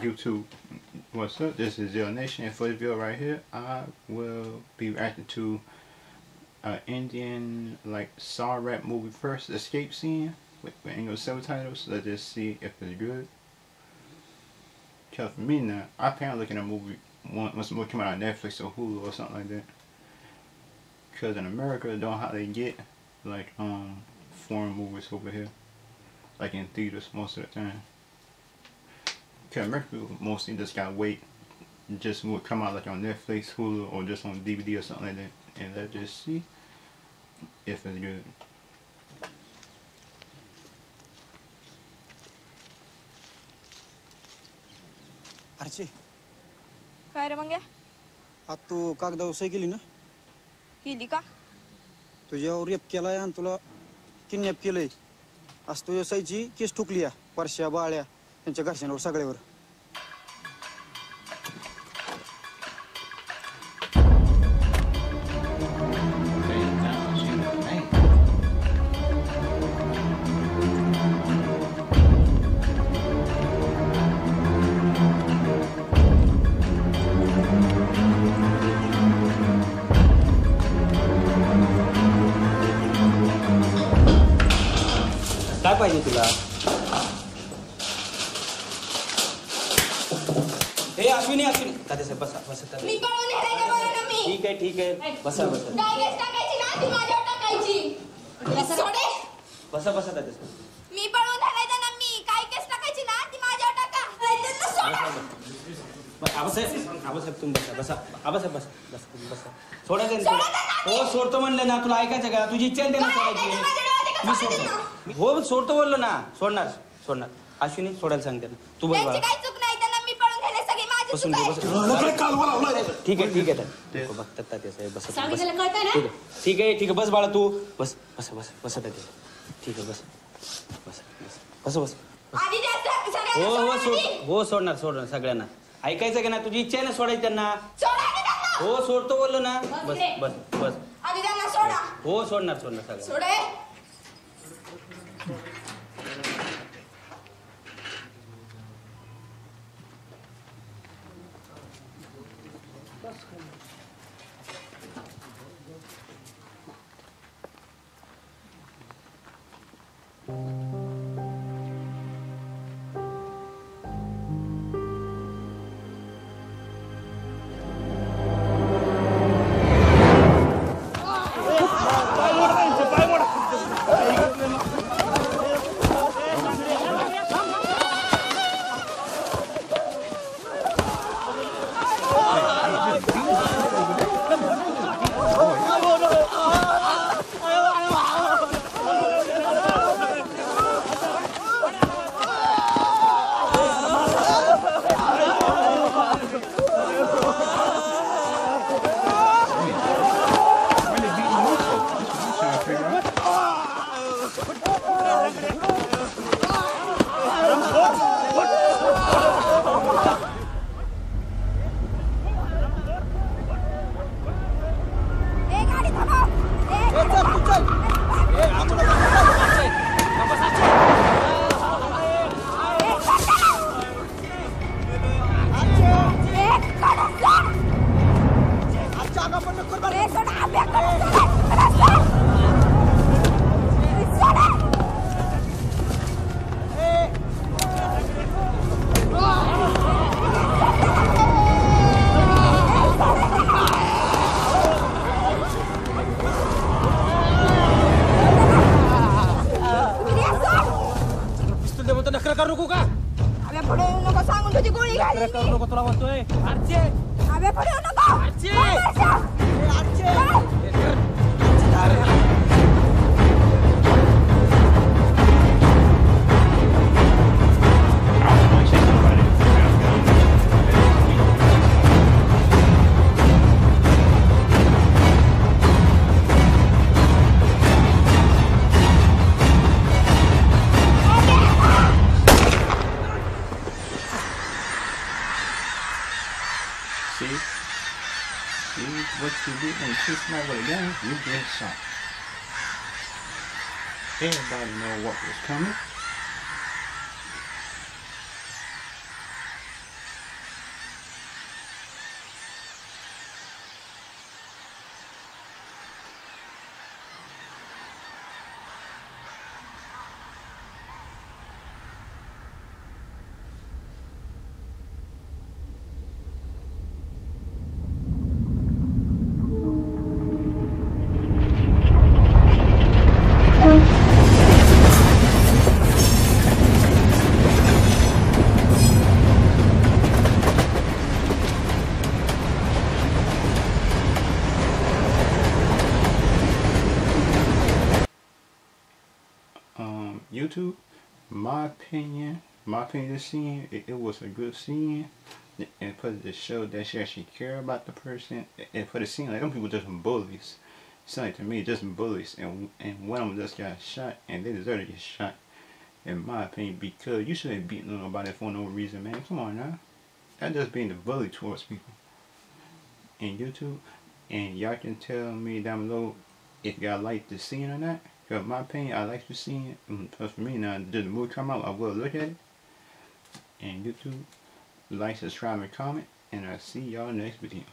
YouTube, what's up? This is Zil Nation, and for this video right here, I will be reacting to an Indian like Sairat movie first escape scene with, English subtitles. Let's just see if it's good. Cause for me now, I can't look at a movie once movie come out on Netflix or Hulu or something like that. Cause in America, don't how they get like um foreign movies over here, like in theaters most of the time. Cause America mostly just gotta wait, just will come out like on Netflix, Hulu, or just on DVD or something like that, and let's just see if it's good. अर्चे काय रे मग आता तू कागदावर सही केली ना केली का तुझ्यावर रेप केलाय आणि तुला किडनॅप केलंय आज तुझ्या सईची केस ठुकली या परश्या बाळ्या त्यांच्या घरच्यांवर सगळ्यावर काय पाहिजे तुला Ashwini Ashwini. Tatya Saheb बसा बसा तात्या. मी पळून का बरं ना मी. ठीक आहे ठीक आहे. बसा बसा. काय गॅस टाकायची ना ती माझ्यावर टाकायची. सोडे. बसा बसा तात्या साहेब. मी पळून नेलंय ना मी. काय केस टाकायची ना ती माझ्यावर टाका. त्यांना सोडा. बस, आबासाहेब आबासाहेब तुम्ही बसा बसा. आबासाहेब बसा बसा तुम्ही बसा. सोडा त्यांना. हो सोडतो म्हणलं ना तुला ऐकायचं का? तुझी इच्छा आहे ना त्यांना काय ऐकायचं? माझ्या डोळ्यात? सोडायची मी सोडा सोडतो हो सोडतो बोललो ना. सोडणार सोडणार. अश्विनी सोडायला सांगते ना तू बस त्यांची बाळा. चूक नाही त्यांना मी पळून नेले सगळी माझी बसून घे बसून ठीक आहे ठीक आहे तात्या. हो, बघतात तात्या साहेब बसा बसा. सांगितलेलं कळतंय ना? ठीक आहे ठीक आहे ठीक आहे. बस बाळा तू. बस बस बस बस तात्या ठीक आहे बस. बस बस बस बस. आधी द्या स- सगळ्यांना हो हो सोडा सोड. आधी. हो सोडणार सोडणार सगळ्यांना. ऐकायचं का ना? तुझी इच्छा आहे ना सोडायची त्यांना? सोडा आधी त्यांना. हो सोडतो बोललो ना. बस बस रे. बस बस. आधी त्यांना सोडा. हो सोडणार सोडणार सगळं सोडे. करू मी. नको तुला म्हणतोय आरचे आंब्या पुढे येऊ नको आजी. बोल, See? See what you do when you my with a gun? You get shot. Everybody know what was coming. YouTube, my opinion, my opinion, this scene, it, it was a good scene. And for the show that she actually care about the person, and for the scene, like them people just bullies. Sound like to me, just bullies, and and one of them just got shot, and they deserve to get shot, in my opinion, because you shouldn't beat nobody for no reason, man. Come on now, that just being the bully towards people. In YouTube, and y'all can tell me down below if y'all like the scene or not. In my opinion, I like to see it. Mm, plus for me now, did the movie come out, I will look at it. And YouTube, like, subscribe, and comment. And I'll see y'all next video.